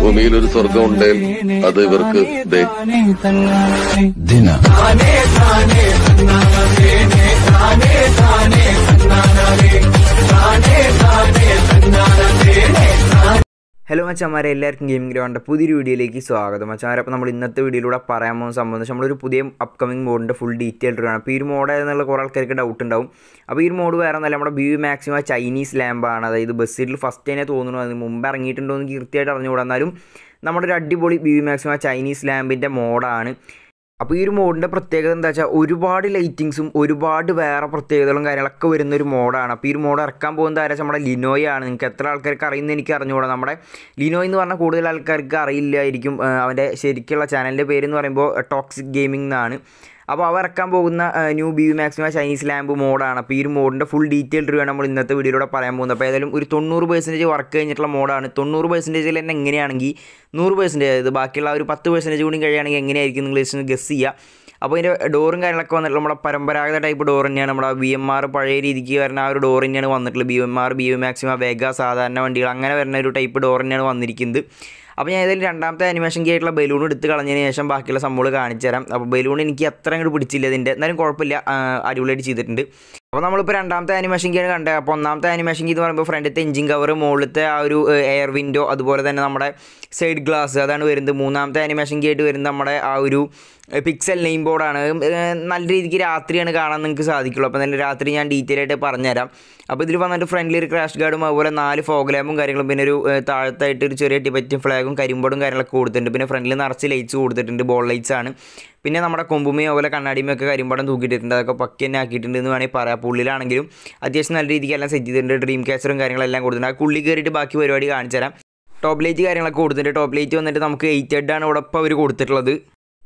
ഭൂമിയിൽ ഒരു സ്വർഗം ഉണ്ടെങ്കിൽ അത് ഇവർക്ക് ദിന. ഹലോ മച്ചാമാരെ എല്ലാവർക്കും ഗെയിമിംഗ് ഗ്രൗണ്ട് പുതിയൊരു വീഡിയോയിലേക്ക് സ്വാഗതം മച്ചാമാരെ അപ്പോൾ നമ്മൾ ഇന്നത്തെ വീഡിയോയിലൂടെ പറയാൻ പോകുന്ന സംബന്ധിച്ച് നമ്മളൊരു പുതിയ അപ്കമിംഗ് മോഡിന്റെ ഫുൾ ഡീറ്റെയിൽ ആണ്. അപ്പോൾ ഈ ഒരു മോഡ് എന്നുള്ള കുറേ ആൾക്കാർക്ക് ഡൗട്ട് ഉണ്ടാവും. അപ്പോൾ ഈ ഒരു മോഡ് വേറെ ഒന്നല്ല നമ്മുടെ ബി മാക്സിമം ചൈനീസ് ലാമ്പാണ് അതായത് ബസ്സിൽ ഫസ്റ്റ് തന്നെ തോന്നുന്നു. അതിന് മുമ്പ് ഇറങ്ങിയിട്ടുണ്ടോ എന്ന് കൃത്യമായിട്ട് അറിഞ്ഞുകൂടാ. എന്നാലും നമ്മുടെ ഒരു അടിപൊളി ബി മാക്സിമം ചൈനീസ് ലാമ്പിന്റെ മോഡാണ് അപ്പോൾ ഈ ഒരു മോഡിന്റെ പ്രത്യേകത എന്താ വെച്ചാൽ ഒരുപാട് ലൈറ്റിങ്സും ഒരുപാട് വേറെ പ്രത്യേകതകളും കാര്യങ്ങളൊക്കെ വരുന്ന ഒരു മോഡാണ് അപ്പോൾ ഈ ഒരു മോഡ് ഇറക്കാൻ പോകുന്നത് ആരാ? നമ്മുടെ ലിനോയാണ് നിങ്ങൾക്ക് എത്ര ആൾക്കാർക്ക് അറിയുന്നത് എനിക്ക് അറിഞ്ഞുകൂടാ. നമ്മുടെ ലിനോ എന്ന് പറഞ്ഞാൽ കൂടുതൽ ആൾക്കാർക്ക് അറിയില്ലായിരിക്കും. അവന്റെ ശരിക്കുള്ള ചാനലിന്റെ പേര് എന്ന് പറയുമ്പോൾ ടോക്സിക് ഗെയിമിംഗ് എന്നാണ്. അപ്പോൾ അവ ഇറക്കാൻ പോകുന്ന new B Maxima Chinese lamp മോഡാണ് അപ്പോൾ ഈ ഒരു മോഡിന്റെ ഫുൾ ഡീറ്റെയിൽ റിവ്യൂ നമ്മൾ ഇന്നത്തെ വീഡിയോയിലൂടെ പറയാൻ പോകുന്നത്. അപ്പോൾ ഏതായാലും ഒരു തൊണ്ണൂറ് പെർസെന്റേജ് വർക്ക് കഴിഞ്ഞിട്ടുള്ള മോഡാണ് തൊണ്ണൂറ് പെർസെന്റേജിൽ തന്നെ എങ്ങനെയാണെങ്കിൽ നൂറ് പെർസെന്റേജ് അതായത് ബാക്കിയുള്ള ഒരു പത്ത് പെർസെന്റേജ് കൂടി കഴിയുകയാണെങ്കിൽ എങ്ങനെയായിരിക്കും നിങ്ങൾ ഗസ് ചെയ്യുക അപ്പോൾ ഇതിന്റെ ഡോറും കാര്യങ്ങളൊക്കെ വന്നിട്ടുള്ള നമ്മുടെ പരമ്പരാഗത ടൈപ്പ് ഡോർ തന്നെയാണ്. നമ്മുടെ ബി എം ആർ പഴയ രീതിക്ക് വരുന്ന ആ ഒരു ഡോർ തന്നെയാണ് വന്നിട്ടുള്ളത്. B M R B M Maxima വേഗ സാധാരണ വണ്ടികൾ അങ്ങനെ വരുന്ന ഒരു ടൈപ്പ് ഡോർ തന്നെയാണ് വന്നിരിക്കുന്നത്. അപ്പോൾ ഞാൻ ഏതായാലും രണ്ടാമത്തെ അനിമേഷൻ കീ ആയിട്ടുള്ള ബലൂൺ എടുത്ത് കളഞ്ഞതിന് ശേഷം ബാക്കിയുള്ള സംഭവങ്ങൾ കാണിച്ചു തരാം അപ്പോൾ ബലൂൺ എനിക്ക് അത്ര അങ്ങോട്ട് പിടിച്ചില്ല ഇതിന്റെ എന്നാലും കുഴപ്പമില്ല. അടിപൊളിയായിട്ട് ചെയ്തിട്ടുണ്ട്. അപ്പോൾ നമ്മളിപ്പോൾ രണ്ടാമത്തെ ആനിമേഷൻ കീയാണ് കണ്ടത്. അപ്പോൾ ഒന്നാമത്തെ ആനിമേഷൻ കീ എന്ന് പറയുമ്പോൾ ഫ്രണ്ടിലത്തെ എഞ്ചിൻ കവർ മുകളിലത്തെ ആ ഒരു എയർ വിൻഡോ അതുപോലെ തന്നെ നമ്മുടെ സൈഡ് ഗ്ലാസ് അതാണ് വരുന്നത്. മൂന്നാമത്തെ ആനിമേഷൻ കീ ആയിട്ട് വരുന്നത് നമ്മുടെ ആ ഒരു പിക്സൽ നെയിം ബോർഡാണ് നല്ല രീതിക്ക് രാത്രിയാണ് കാണാൻ നിങ്ങൾക്ക് സാധിക്കുള്ളൂ. അപ്പോൾ നല്ല രാത്രി ഞാൻ ഡീറ്റെയിൽ ആയിട്ട് പറഞ്ഞുതരാം. അപ്പോൾ ഇതിൽ വന്നിട്ട് ഫ്രണ്ട്ലി ഒരു ക്രാഷ് ഗാർഡും അതുപോലെ നാല് ഫോഗ് ലാമ്പും കാര്യങ്ങളും പിന്നെ ഒരു താഴത്തായിട്ട് ഒരു ചെറിയ ടിബറ്റ് ഫ്ലാഗും കരിമ്പോടും കാര്യങ്ങളൊക്കെ കൊടുത്തിട്ടുണ്ട്. പിന്നെ ഫ്രണ്ടിൽ നിറച്ച് ലൈറ്റ്സ് കൊടുത്തിട്ടുണ്ട്. ബോൾ ലൈറ്റ്സ് ആണ്. പിന്നെ നമ്മുടെ കൊമ്പുമയും അതുപോലെ കണ്ണാടിയും ഒക്കെ കരിമ്പടം തൂക്കിയിട്ടുണ്ട് അതൊക്കെ പക്കി തന്നെ ആക്കിയിട്ടുണ്ട് എന്ന് വേണമെങ്കിൽ പറയാം. അപ്പോൾ അത്യാവശ്യം നല്ല രീതിക്ക് എല്ലാം സെറ്റ് ചെയ്തിട്ടുണ്ട്. ഡ്രീം ക്യാച്ചറും കാര്യങ്ങളെല്ലാം കൊടുത്തിട്ടുണ്ട്. ആ കുള്ളി കയറിയിട്ട് ബാക്കി പരിപാടി കാണിച്ചു തരാം ടോപ്പ് ലൈറ്റ് കാര്യങ്ങളൊക്കെ കൊടുത്തിട്ടുണ്ട്. ടോപ്പ് ലൈറ്റ് വന്നിട്ട് നമുക്ക് എയ്റ്റ് ഹെഡ് ആണ് ഇവിടെ ഇപ്പോൾ അവർ കൊടുത്തിട്ടുള്ളത്.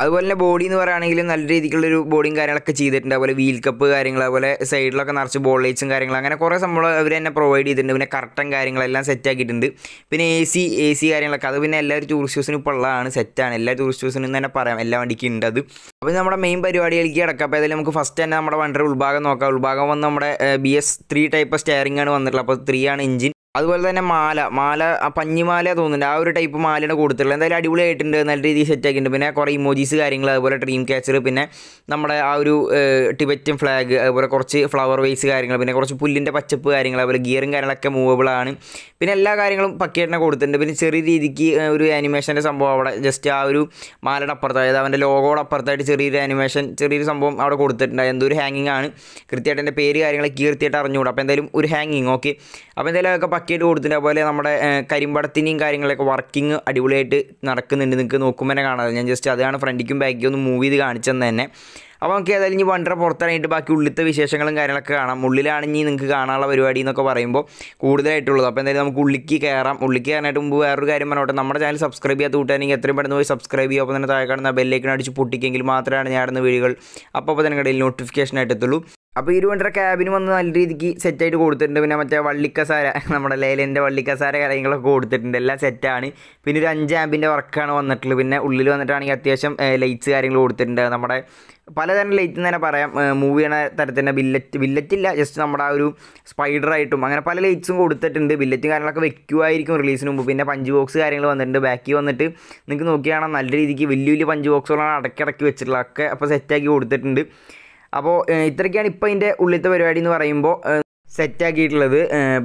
അതുപോലെ തന്നെ ബോഡി എന്ന് പറയുകയാണെങ്കിൽ നല്ല രീതിക്കുള്ളൊരു ബോഡിയും കാര്യങ്ങളൊക്കെ ചെയ്തിട്ടുണ്ട്. അതുപോലെ വീൽ കപ്പ് കാര്യങ്ങൾ അതുപോലെ സൈഡിലൊക്കെ നിറച്ച് ബോൾ ലൈറ്റ്സും കാര്യങ്ങൾ അങ്ങനെ കുറേ സംഭവം അവർ തന്നെ പ്രൊവൈഡ് ചെയ്തിട്ടുണ്ട്. പിന്നെ കർട്ടൻ കാര്യങ്ങളെല്ലാം സെറ്റ് ആക്കിയിട്ടുണ്ട്. പിന്നെ എ സി എ സി കാര്യങ്ങളൊക്കെ. അത് പിന്നെ എല്ലാവരും ടൂറിസ്റ്റ് ഹൗസിനും ഇപ്പോൾ ഉള്ളതാണ് സെറ്റാണ് എല്ലാ ടൂറിസ്റ്റ് ഹൗസിനും തന്നെ പറയാം എല്ലാ വണ്ടിക്കും ഉണ്ട് അത്. അപ്പോൾ നമ്മുടെ മെയിൻ പരിപാടിയിലേക്ക് കിടക്കാം. അപ്പോൾ ഏതായാലും നമുക്ക് ഫസ്റ്റ് തന്നെ നമ്മുടെ വണ്ടിയുടെ ഉൾഭാഗം നോക്കാം. ഉൾഭാഗം വന്ന് നമ്മുടെ B S three type steering ആണ് വന്നിട്ടുള്ളത്. അപ്പോൾ ത്രീ ആണ് എഞ്ചിൻ അതുപോലെ തന്നെ മാല. മാല ആ പഞ്ഞിമാല തോന്നുന്നുണ്ട്. ആ ഒരു ടൈപ്പ് മാലയുടെ കൊടുത്തിട്ടുള്ളത് എന്തായാലും അടിപൊളിയായിട്ടുണ്ട്. നല്ല രീതിയിൽ സെറ്റ് ആക്കിയിട്ടുണ്ട്. പിന്നെ കുറേ ഇമോജീസ് കാര്യങ്ങൾ അതുപോലെ ഡ്രീം ക്യാച്ചർ പിന്നെ നമ്മുടെ ആ ഒരു ടിബറ്റൻ ഫ്ലാഗ് അതുപോലെ കുറച്ച് ഫ്ലവർ വേസ് കാര്യങ്ങൾ പിന്നെ കുറച്ച് പുല്ലിന്റെ പച്ചപ്പ് കാര്യങ്ങൾ അതുപോലെ ഗിയറും കാര്യങ്ങളൊക്കെ മൂവബിൾ ആണ്. പിന്നെ എല്ലാ കാര്യങ്ങളും പക്കിയായിട്ട് കൊടുത്തിട്ടുണ്ട് പിന്നെ ചെറിയ രീതിക്ക് ഒരു ആനിമേഷന്റെ സംഭവം അവിടെ ജസ്റ്റ് ആ ഒരു മാലയുടെ അപ്പുറത്ത് അതായത് അവന്റെ ലോഗോയുടെ അപ്പുറത്തായിട്ട് ചെറിയൊരു ആനിമേഷൻ ചെറിയൊരു സംഭവം അവിടെ കൊടുത്തിട്ടുണ്ട്. എന്തോ ഒരു ഹാങ്ങിങ് ആണ്. കൃത്യമായിട്ട് എന്റെ പേര് കാര്യങ്ങളൊക്കെ കീർത്തിയായിട്ട് അറിഞ്ഞുകൂടും. അപ്പോൾ എന്തായാലും ഒരു ഹാങ്ങിങ് ഓക്കെ അപ്പോൾ എന്തായാലും അതൊക്കെ പക്കിയായിട്ട് കൊടുത്തിട്ട് അതുപോലെ നമ്മുടെ ഏഹ്, കരിമ്പടത്തിന്റെയും കാര്യങ്ങളൊക്കെ വർക്കിംഗ് അടിപൊളിയായിട്ട് നടക്കുന്നുണ്ട്. നിങ്ങൾക്ക് നോക്കുമ്പോൾ തന്നെ കാണാതെ ഞാൻ ജസ്റ്റ് അതാണ് ഫ്രണ്ടിക്കും ബാക്കിയും ഒന്ന് മൂവ് ചെയ്ത് കാണിച്ചെന്ന് തന്നെ. അപ്പോൾ നമുക്ക് ഏതായാലും ഇനി വണ്ടറ പുറത്തിറങ്ങിയിട്ട് ബാക്കി ഉള്ളിലത്തെ വിശേഷങ്ങളും കാര്യങ്ങളൊക്കെ കാണാം. ഉള്ളിലാണെങ്കിൽ നിങ്ങൾക്ക് കാണാനുള്ള പരിപാടി എന്നൊക്കെ പറയുമ്പോൾ കൂടുതലായിട്ടുള്ളത്. അപ്പോൾ എന്തായാലും നമുക്ക് ഉള്ളിക്ക് കയറാം ഉള്ളിക്ക് കയറാനായിട്ട് മുമ്പ് വേറൊരു കാര്യം പറഞ്ഞോട്ടെ. നമ്മുടെ ചാനൽ സബ്സ്ക്രൈബ് ചെയ്യാത്ത കൂട്ടുകാരെങ്കിൽ എത്രയും പെട്ടെന്ന് പോയി സബ്സ്ക്രൈബ് ചെയ്യുക. അപ്പോൾ തന്നെ താഴെ കാണുന്ന ബെല്ലേക്കിന് അടിച്ച് പൊട്ടിക്കെങ്കിൽ മാത്രമാണ് ഞാടുന്ന വീഡിയോകൾ അപ്പോൾ അപ്പോൾ തന്നെ കടയിൽ നോട്ടിഫിക്കേഷൻ ആയിട്ട് എത്തുള്ളൂ. അപ്പോൾ ഇരുവണ്ടര ക്യാബിന് വന്ന് നല്ല രീതിക്ക് സെറ്റായിട്ട് കൊടുത്തിട്ടുണ്ട്. പിന്നെ മറ്റേ വള്ളിക്കസാര നമ്മുടെ ലേലന്റെ വള്ളിക്കസാര കാര്യങ്ങളൊക്കെ കൊടുത്തിട്ടുണ്ട്. എല്ലാം സെറ്റാണ് പിന്നെ ഒരു അഞ്ച് ആമ്പിന്റെ വർക്കാണ് വന്നിട്ടുള്ളത്. പിന്നെ ഉള്ളിൽ വന്നിട്ടാണെങ്കിൽ അത്യാവശ്യം ലൈറ്റ്സ് കാര്യങ്ങൾ കൊടുത്തിട്ടുണ്ട്. നമ്മുടെ പലതരം ലൈറ്റ് എന്ന് തന്നെ പറയാം. മൂവ് ചെയ്യണ തരത്തിന്റെ ബില്ലറ്റ് ബില്ലറ്റ് ഇല്ല. ജസ്റ്റ് നമ്മുടെ ആ ഒരു സ്പൈഡർ ആയിട്ടും അങ്ങനെ പല ലൈറ്റ്സും കൊടുത്തിട്ടുണ്ട്. ബില്ലറ്റും കാര്യങ്ങളൊക്കെ വെക്കുമായിരിക്കും റിലീസിന് മുമ്പ്. പിന്നെ പഞ്ച് ബോക്സ് കാര്യങ്ങൾ വന്നിട്ടുണ്ട്. ബാക്കി വന്നിട്ട് നിങ്ങൾക്ക് നോക്കിയാണെങ്കിൽ നല്ല രീതിക്ക് വലിയ വലിയ പഞ്ച് ബോക്സുകളാണ് അടക്കിടക്കി വെച്ചിട്ടുള്ളത്. ഒക്കെ അപ്പോൾ സെറ്റാക്കി കൊടുത്തിട്ടുണ്ട്. അപ്പോൾ ഇത്രയ്ക്കാണ് ഇപ്പോൾ അതിന്റെ ഉള്ളിലത്തെ പരിപാടി എന്ന് പറയുമ്പോൾ സെറ്റാക്കിയിട്ടുള്ളത്.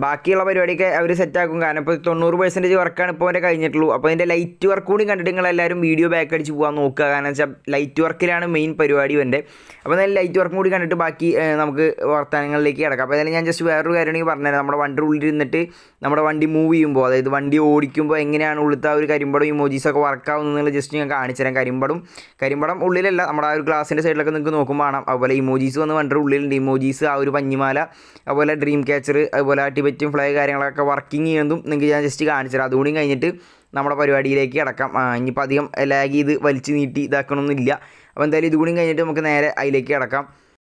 ബാക്കിയുള്ള പരിപാടിയൊക്കെ അവർ സെറ്റാക്കും. കാരണം ഇപ്പോൾ തൊണ്ണൂറ് പെർസെന്റേജ് വർക്കാണ് ഇപ്പോൾ അവരെ കഴിഞ്ഞിട്ടുള്ളൂ. അപ്പോൾ അതിന്റെ ലൈറ്റ് വർക്ക് കൂടി കണ്ടിട്ട് നിങ്ങൾ എല്ലാവരും വീഡിയോ ബാക്ക് അടിച്ച് പോകാൻ നോക്കുക. കാരണം വെച്ചാൽ ലൈറ്റ് വർക്കിലാണ് മെയിൻ പരിപാടി എന്റെ അപ്പോൾ നല്ല ലൈറ്റ് വർക്കും കൂടി കണ്ടിട്ട് ബാക്കി നമുക്ക് വർത്തമാനങ്ങളിലേക്ക് കിടക്കാം. അപ്പോൾ അതായത് ഞാൻ ജസ്റ്റ് വേറൊരു കാര്യമാണെങ്കിൽ പറഞ്ഞുതരാം. നമ്മുടെ വണ്ടി ഉള്ളിൽ ഇരുന്നിട്ട് നമ്മുടെ വണ്ടി മൂവ് ചെയ്യുമ്പോൾ അതായത് വണ്ടി ഓടിക്കുമ്പോൾ എങ്ങനെയാണ് ഉള്ളിലത്തെ ഒരു കരിമ്പടം ഇമോജീസൊക്കെ വർക്കാവുന്നത് ജസ്റ്റ് ഞാൻ കാണിച്ചു തരാം. കരിമ്പടം കരിമ്പടം ഉള്ളിലല്ല. നമ്മുടെ ആ ഒരു ഗ്ലാസിന്റെ സൈഡിലൊക്കെ നിങ്ങൾക്ക് നോക്കുമ്പോൾ കാണാം. അതുപോലെ ഇമോജീസ് വന്ന് വണ്ടിയുടെ ഉള്ളിലുണ്ട്. ഇമോജീസ് ആ ഒരു പഞ്ഞിമാല. അതുപോലെ ഡ്രീം ക്യാച്ചർ അതുപോലെ ടിബറ്റും ഫ്ലൈ കാര്യങ്ങളൊക്കെ വർക്കിംഗ് ചെയ്യുന്നതും നിങ്ങൾക്ക് ഞാൻ ജസ്റ്റ് കാണിച്ചു തരാം. അതുകൂടി കഴിഞ്ഞിട്ട് നമ്മുടെ പരിപാടിയിലേക്ക് കിടക്കാം. ഇനിയിപ്പോൾ അധികം ലാഗ് ചെയ്ത് വലിച്ചു നീട്ടി ഇതാക്കണമെന്നില്ല അപ്പോൾ എന്തായാലും ഇതുകൂടി കഴിഞ്ഞിട്ട് നമുക്ക് നേരെ അതിലേക്ക് കിടക്കാം.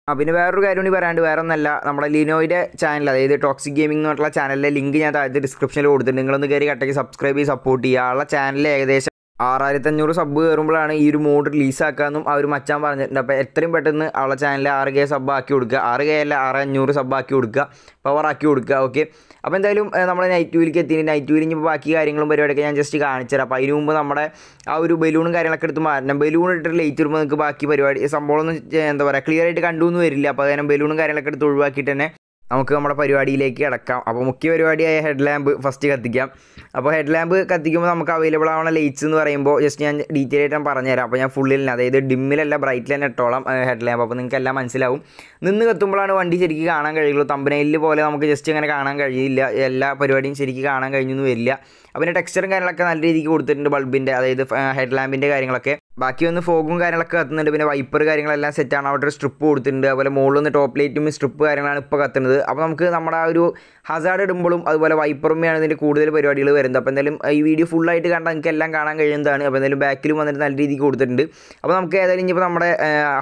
ആ പിന്നെ വേറൊരു കാര്യം കൂടി പറയാണ്ട് വേറെ ഒന്നല്ല നമ്മുടെ ലിനോയുടെ ചാനൽ അതായത് ടോക്സിക് ഗെയിമിംഗ് എന്നുള്ള ചാനലിലെ ലിങ്ക് ഞാൻ താഴത്തെ ഡിസ്ക്രിപ്ഷനിൽ കൊടുത്തിട്ടുണ്ട്. നിങ്ങളൊന്ന് കയറി കട്ടയ്ക്ക് സബ്സ്ക്രൈബ് ചെയ്ത് സപ്പോർട്ട് ചെയ്യുക. ആ ചാനൽ ഏകദേശം ആറായിരത്തി അഞ്ഞൂറ് സബ് കയറുമ്പോഴാണ് ഈ ഒരു മോഡ് റിലീസാക്കാമെന്നും ഒരു മച്ചാൻ പറഞ്ഞിട്ടുണ്ട്. അപ്പോൾ എത്രയും പെട്ടെന്ന് അവളെ ചാനലിൽ ആറ് കെ സബ് ആക്കി കൊടുക്കുക. ആറ് കെ അല്ല ആറ് അഞ്ഞൂറ് സബ് ആക്കി കൊടുക്കുക. പവർ ആക്കി കൊടുക്കുക ഓക്കെ അപ്പോൾ എന്തായാലും നമ്മൾ നൈറ്റ് വീലിക്ക് എത്തി. നൈറ്റ് വീലിന് ഇപ്പോൾ ബാക്കി കാര്യങ്ങളും പരിപാടിയൊക്കെ ഞാൻ ജസ്റ്റ് കാണിച്ചു തരാം അപ്പോൾ അതിന് മുമ്പ് നമ്മുടെ ആ ഒരു ബലൂണും കാര്യങ്ങളൊക്കെ എടുത്ത് മാറ്റണം. ബലൂൺ ഇട്ടിട്ട് ലൈറ്റ് വരുമ്പോൾ നിങ്ങൾക്ക് ബാക്കി പരിപാടി സംഭവം എന്താ പറയുക ക്ലിയർ ആയിട്ട് കണ്ടു വരില്ല. അപ്പോൾ അതിനും ബലൂണും കാര്യങ്ങളൊക്കെ എടുത്ത് ഒഴിവാക്കിയിട്ട് തന്നെ നമുക്ക് നമ്മുടെ പരിപാടിയിലേക്ക് കിടക്കാം. അപ്പോൾ മുഖ്യ പരിപാടിയായ ഹെഡ് ലാമ്പ് ഫസ്റ്റ് കത്തിക്കാം. അപ്പോൾ ഹെഡ് ലാമ്പ് കത്തിക്കുമ്പോൾ നമുക്ക് അവൈലബിൾ ആവണ ലൈറ്റ്സ് എന്ന് പറയുമ്പോൾ ജസ്റ്റ് ഞാൻ ഡീറ്റെയിൽ ആയിട്ട് ഞാൻ പറഞ്ഞുതരാം. അപ്പോൾ ഞാൻ ഫുള്ളിൽ അതായത് ഡിമ്മിലല്ല ബ്രൈറ്റിൽ തന്നെ ഇട്ടോളാം ഹെഡ് ലാമ്പ് അപ്പോൾ നിങ്ങൾക്ക് എല്ലാം മനസ്സിലാവും. നിന്ന് കത്തുമ്പോഴാണ് വണ്ടി ശരിക്കും കാണാൻ കഴിയുള്ളൂ. തമ്പനയിൽ പോലെ നമുക്ക് ജസ്റ്റ് അങ്ങനെ കാണാൻ കഴിയില്ല. എല്ലാ പരിപാടിയും ശരിക്കും കാണാൻ കഴിഞ്ഞൊന്നും വരില്ല. അപ്പോൾ പിന്നെ ടെക്സ്ചറും കാര്യങ്ങളൊക്കെ നല്ല രീതിക്ക് കൊടുത്തിട്ടുണ്ട് ബൾബിന്റെ അതായത് ഹെഡ് ലാമ്പിന്റെ കാര്യങ്ങളൊക്കെ. ബാക്കി ഒന്ന് ഫോഗും കാര്യങ്ങളൊക്കെ കത്തുന്നുണ്ട്. പിന്നെ വൈപ്പർ കാര്യങ്ങളെല്ലാം സെറ്റാണ് അവിടെ ഒരു സ്ട്രിപ്പ് കൊടുത്തിട്ടുണ്ട്. അതുപോലെ മുകളിൽ നിന്ന് ടോപ്പ് ലൈറ്റും സ്ട്രിപ്പ് കാര്യങ്ങളാണ് ഇപ്പോൾ കത്തുന്നത്. അപ്പോൾ നമുക്ക് നമ്മുടെ ആ ഒരു ഹസാർഡ് ഇടുമ്പോഴും അതുപോലെ വൈപ്പറുമ്പോഴാണ് ഇതിന്റെ കൂടുതൽ പരിപാടികൾ വരുന്നത്. അപ്പോൾ എന്തായാലും ഈ വീഡിയോ ഫുള്ളായിട്ട് കണ്ടാൽ നിങ്ങൾക്ക് എല്ലാം കാണാൻ കഴിയുന്നതാണ്. അപ്പോൾ എന്തായാലും ബാക്കിലും വന്നിട്ട് നല്ല രീതിക്ക് കൊടുത്തിട്ടുണ്ട്. അപ്പോൾ നമുക്ക് ഏതായാലും ഇനിയിപ്പോൾ നമ്മുടെ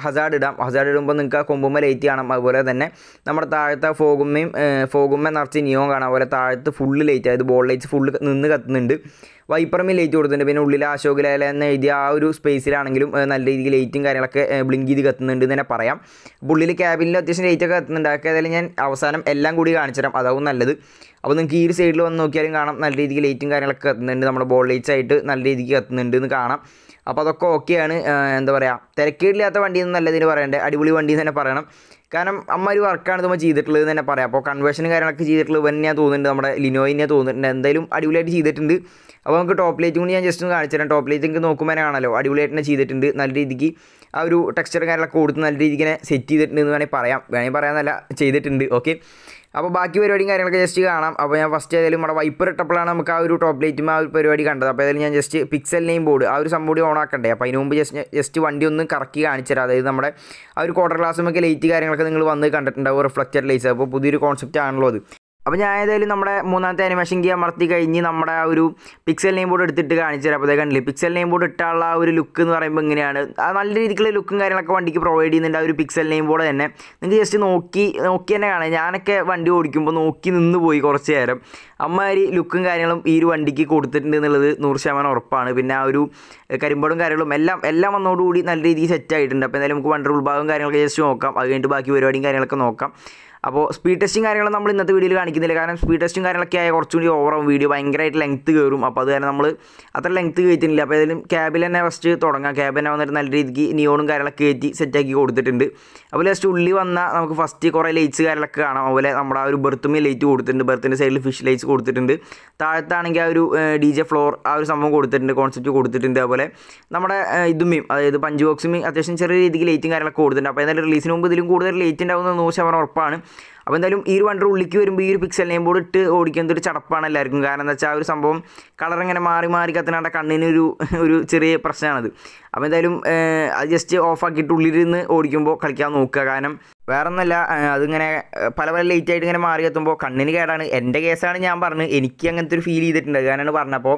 ഹസാർഡ് ഇടാം. ഹസാർഡ് ഇടുമ്പോൾ നിങ്ങൾക്ക് ആ കൊമ്പുമ്മ ലൈറ്റ് കാണാം. അതുപോലെ തന്നെ നമ്മുടെ താഴത്തെ ഫോഗുമ്മയും ഫോഗുമ്മ നിറച്ച് നിയോ കാണാം. അതുപോലെ താഴത്ത് ഫുള്ള് ലൈറ്റ് അതായത് ബോൾ ലൈറ്റ്സ് ഫുള്ള് നിന്ന് കത്തുന്നുണ്ട്. വൈപ്പറമിൽ ലൈറ്റ് കൊടുത്തിട്ടുണ്ട്. പിന്നെ ഉള്ളിൽ അശോക് ലേല എന്ന് എഴുതിയ ആ ഒരു സ്പേസിലാണെങ്കിലും നല്ല രീതിയിൽ ലൈറ്റും കാര്യങ്ങളൊക്കെ ബ്ലിങ്ക് ചെയ്ത് കത്തുന്നുണ്ട് തന്നെ പറയാം. ഉള്ളിൽ ക്യാബിനിൽ അത്യാവശ്യം ലൈറ്റ് ഒക്കെ കത്തുന്നുണ്ട്. അതൊക്കെ ഏതായാലും ഞാൻ അവസാനം എല്ലാം കൂടി കാണിച്ചു തരാം. അതാവും നല്ലത്. അപ്പോൾ നിങ്ങൾക്ക് ഈ ഒരു സൈഡിൽ വന്ന് നോക്കിയാലും കാണാം. നല്ല രീതിക്ക് ലൈറ്റും കാര്യങ്ങളൊക്കെ കത്തുന്നുണ്ട്. നമ്മുടെ ബോൾ ലൈറ്റ്സ് ആയിട്ട് നല്ല രീതിക്ക് കത്തുന്നുണ്ട് എന്ന് കാണാം. അപ്പോൾ അതൊക്കെ ഓക്കെയാണ് എന്താ പറയുക തിരക്കേടില്ലാത്ത വണ്ടി എന്ന് നല്ലതിന് പറയണ്ടേ. അടിപൊളി വണ്ടി എന്ന് തന്നെ പറയണം. കാരണം അമ്മ ഒരു വർക്കാണ് നമ്മൾ ചെയ്തിട്ടുള്ളത് തന്നെ പറയാം. അപ്പോൾ കൺവേർഷനും കാര്യങ്ങളൊക്കെ ചെയ്തിട്ടുള്ളത് ഞാൻ തോന്നുന്നുണ്ട്. നമ്മുടെ ലിനോയിനെ തോന്നുന്നുണ്ട്. എന്തായാലും അടിപൊളിയായിട്ട് ചെയ്തിട്ടുണ്ട്. അപ്പോൾ നമുക്ക് ടോപ്പ് ലൈറ്റും കൂടി ഞാൻ ജസ്റ്റ് ഒന്ന് കാണിച്ചു തരാം. ടോപ്പ് ലൈറ്റ് നോക്കുമ്പോൾ കാണാലോ. അടിപൊളിയായിട്ട് തന്നെ ചെയ്തിട്ടുണ്ട്. നല്ല രീതിക്ക് ആ ഒരു ടെക്സ്ചർ കാര്യങ്ങളൊക്കെ കൊടുത്ത് നല്ല രീതിക്ക് സെറ്റ് ചെയ്തിട്ടുണ്ട് എന്ന് വേണമെങ്കിൽ പറയാം. വേണമെങ്കിൽ പറയാമെന്നല്ല ചെയ്തിട്ടുണ്ട്. ഓക്കെ അപ്പോൾ ബാക്കി പരിപാടിയും കാര്യങ്ങളൊക്കെ ജസ്റ്റ് കാണാം. അപ്പോൾ ഞാൻ ഫസ്റ്റ് ഏതായാലും നമ്മുടെ വൈപ്പർ ഇട്ടപ്പോഴാണ് നമുക്ക് ആ ഒരു ടോപ്പ് ലൈറ്റും ആ ഒരു പരിപാടി കണ്ടത്. അപ്പോൾ ഏതായാലും ഞാൻ ജസ്റ്റ് പിക്സൽ നെയിം ബോർഡ് ആ ഒരു സംഭവം ഓൺ ആക്കണ്ടേ? അപ്പോൾ അതിന് മുമ്പ് ജസ്റ്റ് ജസ്റ്റ് വണ്ടി ഒന്ന് കറക്കി കാണിച്ചു തരാം. അതായത് നമ്മുടെ ആ ഒരു ക്വാർട്ടർ ഗ്ലാസ്സുമൊക്കെ ലൈറ്റ് കാര്യങ്ങളൊക്കെ നിങ്ങൾ വന്ന് കണ്ടിട്ടുണ്ടാവും റിഫ്ലക്റ്റഡ് ലൈറ്റ്സ് അപ്പോൾ പുതിയൊരു കോൺസെപ്റ്റ് ആണല്ലോ അത്. അപ്പോൾ ഞാൻ ഏതായാലും നമ്മുടെ മൂന്നാമത്തെ അനിമേഷൻ കീ അമർത്തി കഴിഞ്ഞ് നമ്മുടെ ആ ഒരു പിക്സൽ നെയിം ബോർഡ് എടുത്തിട്ട് കാണിച്ചു തരാം. അപ്പോൾ കണ്ടില്ലേ പിക്സൽ നെയിം ബോർഡ് ഇട്ടാനുള്ള ആ ഒരു ലുക്ക് എന്ന് പറയുമ്പോൾ ഇങ്ങനെയാണ്. ആ നല്ല രീതിക്കുള്ള ലുക്കും കാര്യങ്ങളൊക്കെ വണ്ടിക്ക് പ്രൊവൈഡ് ചെയ്യുന്നുണ്ട് ആ ഒരു പിക്സൽ നെയിം ബോർഡ് തന്നെ. നിങ്ങൾക്ക് ജസ്റ്റ് നോക്കി നോക്കി തന്നെ കാണാം. ഞാനൊക്കെ വണ്ടി ഓടിക്കുമ്പോൾ നോക്കി നിന്ന് പോയി കുറച്ച് നേരം. അമ്മാതിരി ലുക്കും കാര്യങ്ങളും ഈ ഒരു വണ്ടിക്ക് കൊടുത്തിട്ടുണ്ട് എന്നുള്ളത് നൂറ് ശതമാനം ഉറപ്പാണ്. പിന്നെ ആ ഒരു കരിമ്പോടും കാര്യങ്ങളും എല്ലാം എല്ലാം വന്നതോടുകൂടി നല്ല രീതിയിൽ സെറ്റ് ആയിട്ടുണ്ട്. അപ്പോൾ എന്തായാലും നമുക്ക് വണ്ടർ ഉൾഭാഗം കാര്യങ്ങളൊക്കെ ജസ്റ്റ് നോക്കാം. അത് കഴിഞ്ഞിട്ട് ബാക്കി പരിപാടിയും കാര്യങ്ങളൊക്കെ നോക്കാം. അപ്പോൾ സ്പീഡ് ടെസ്റ്റും കാര്യങ്ങളും നമ്മൾ ഇന്നത്തെ വീഡിയോയിൽ കാണിക്കുന്നില്ല. കാരണം സ്പീഡ് ടെസ്റ്റും കാര്യങ്ങളൊക്കെ ആയ കുറച്ചുകൂടി ഓവറാവും വീഡിയോ ഭയങ്കരമായിട്ട് ലെങ്ത്ത് കയറും അപ്പോൾ അത് കാരണം നമ്മൾ അത്ര ലെങ്ത്ത് കയറ്റുന്നില്ല അപ്പോൾ ഏതായാലും ക്യാബിൽ തന്നെ ഫസ്റ്റ് തുടങ്ങാം. ക്യാബ് തന്നെ വന്നിട്ട് നല്ല രീതിക്ക് നിയോണും കാര്യങ്ങളൊക്കെ കയറ്റി സെറ്റാക്കി കൊടുത്തിട്ടുണ്ട്. അപ്പോൾ ജസ്റ്റ് ഉള്ളി വന്നാൽ നമുക്ക് ഫസ്റ്റ് കുറേ ലൈറ്റ്സ് കാര്യങ്ങളൊക്കെ കാണാം. അതുപോലെ നമ്മുടെ ആ ഒരു ബെർത്തുമേ ലൈറ്റ് കൊടുത്തിട്ടുണ്ട്. ബെർത്തിന്റെ സൈഡിൽ ഫിഷ് ലൈറ്റ്സ് കൊടുത്തിട്ടുണ്ട്. താഴത്താണെങ്കിൽ ആ ഒരു ഡി ജെ ഫ്ലോർ ആ ഒരു സംഭവം കൊടുത്തിട്ടുണ്ട്. കോൺസെപ്റ്റ് കൊടുത്തിട്ടുണ്ട്. അതുപോലെ നമ്മുടെ ഇതുമേയും അതായത് പഞ്ച് ബോക്സുമേയും അത്യാവശ്യം ചെറിയ രീതിക്ക് ലൈറ്റും കാര്യങ്ങളൊക്കെ കൊടുത്തിട്ടുണ്ട്. അപ്പോൾ എന്തായാലും റിലീസിന് മുമ്പ് ഇതിലും കൂടുതൽ ലൈറ്റ് ഉണ്ടാവുന്ന നൂറ് ശതമാനം ഉറപ്പാണ്. അപ്പോൾ എന്തായാലും ഈ ഒരു വണ്ടർ ഉള്ളിക്ക് വരുമ്പോൾ ഈ ഒരു പിക്സൽ നെയിം ബോർഡ് ഇട്ട് ഓടിക്കുന്നത് ഒരു ചടപ്പാണ് എല്ലാവർക്കും. കാരണം എന്താ വെച്ചാൽ ആ ഒരു സംഭവം കളർ ഇങ്ങനെ മാറി മാറി കത്തിനാണ്ട കണ്ണിന് ഒരു ഒരു ചെറിയ പ്രശ്നമാണത്. അപ്പോൾ എന്തായാലും അത് ജസ്റ്റ് ഓഫ് ആക്കിയിട്ട് ഉള്ളിലിരുന്ന് ഓടിക്കുമ്പോൾ കളിക്കാൻ നോക്കുക. കാരണം വേറെ ഒന്നല്ല അതിങ്ങനെ പല പല ലേറ്റ് ആയിട്ട് ഇങ്ങനെ മാറി എത്തുമ്പോൾ കണ്ണിന് കേടാണ്. എന്റെ കേസാണ് ഞാൻ പറഞ്ഞത് എനിക്ക് അങ്ങനത്തെ ഒരു ഫീൽ ചെയ്തിട്ടുണ്ട്. കാരണം പറഞ്ഞപ്പോൾ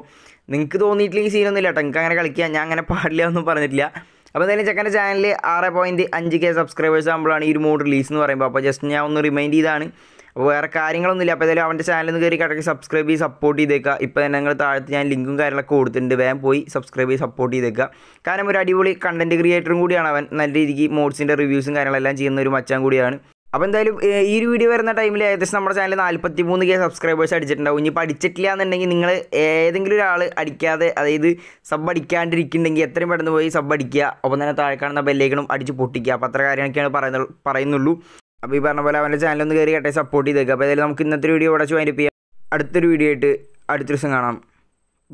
നിങ്ങൾക്ക് തോന്നിയിട്ടില്ലെങ്കിൽ സീനൊന്നുമില്ല കേട്ടോ. നിങ്ങൾക്ക് അങ്ങനെ കളിക്കുക ഞാൻ അങ്ങനെ പാടില്ല ഒന്നും പറഞ്ഞിട്ടില്ല. അപ്പോൾ എന്തായാലും ചെക്കന്റെ ചാനലിൽ ആറ് പോയിന്റ് അഞ്ച് കെ സബ്സ്ക്രൈബേഴ്സ് ആകുമ്പോഴാണ് ഈ ഒരു മോഡ് റിലീസ് എന്ന് പറയുമ്പോൾ അപ്പോൾ ജസ്റ്റ് ഞാൻ ഒന്ന് റിമൈൻഡ് ചെയ്താണ് അപ്പോൾ വേറെ കാര്യങ്ങളൊന്നുമില്ല. അപ്പോൾ ഏതായാലും അവന്റെ ചാനലിൽ നിന്ന് കയറി കിടക്കി സബ്സ്ക്രൈബ് ചെയ്ത് സപ്പോർട്ട് ചെയ്തേക്കുക. ഇപ്പോൾ തന്നെ ഞങ്ങൾ താഴത്ത് ഞാൻ ലിങ്കും കാര്യങ്ങളൊക്കെ കൊടുത്തിട്ടുണ്ട്. വേഗം പോയി സബ്സ്ക്രൈബ് ചെയ്ത് സപ്പോർട്ട് ചെയ്തേക്കുക. കാരണം ഒരു അടിപൊളി കണ്ടന്റ് ക്രിയേറ്ററും കൂടിയാണ് അവൻ. നല്ല രീതിക്ക് മോഡ്സിന്റെ റിവ്യൂസും കാര്യങ്ങളെല്ലാം ചെയ്യുന്ന ഒരു മച്ചാൻ കൂടിയാണ്. അപ്പോൾ എന്തായാലും ഈ ഒരു വീഡിയോ വരുന്ന ടൈമിൽ ഏകദേശം നമ്മുടെ ചാനൽ നാൽപ്പത്തി മൂന്ന് കെ സബ്സ്ക്രൈബേഴ്സ് അടിച്ചിട്ടുണ്ടാവും. ഇനി പഠിച്ചിട്ടില്ല എന്നുണ്ടെങ്കിൽ നിങ്ങൾ ഏതെങ്കിലും ഒരാൾ അടിക്കാതെ അതായത് സബ് അടിക്കാണ്ടിരിക്കുന്നുണ്ടെങ്കിൽ എത്രയും പെട്ടെന്ന് പോയി സബ് അടിക്കുക. ഒപ്പം തന്നെ താഴെ കാണുന്ന ബെല്ലേക്കണം അടിച്ച് പൊട്ടിക്കുക. അപ്പോൾ അത്ര കാര്യങ്ങളൊക്കെയാണ് പറയുന്ന പറയുന്നുള്ളൂ. അപ്പോൾ ഈ പറഞ്ഞ പോലെ അവന്റെ ചാനലൊന്ന് കയറി കട്ടെ സപ്പോർട്ട് ചെയ്തേക്കുക അപ്പോൾ ഏതായാലും നമുക്ക് ഇന്നത്തെ വീഡിയോ ഇവിടെ വൈൻഡപ്പ് ചെയ്യാം. അടുത്തൊരു വീഡിയോ ആയിട്ട് അടുത്ത ദിവസം കാണാം.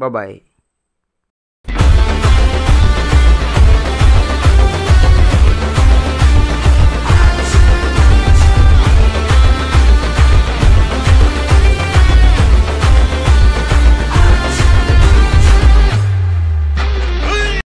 ബൈ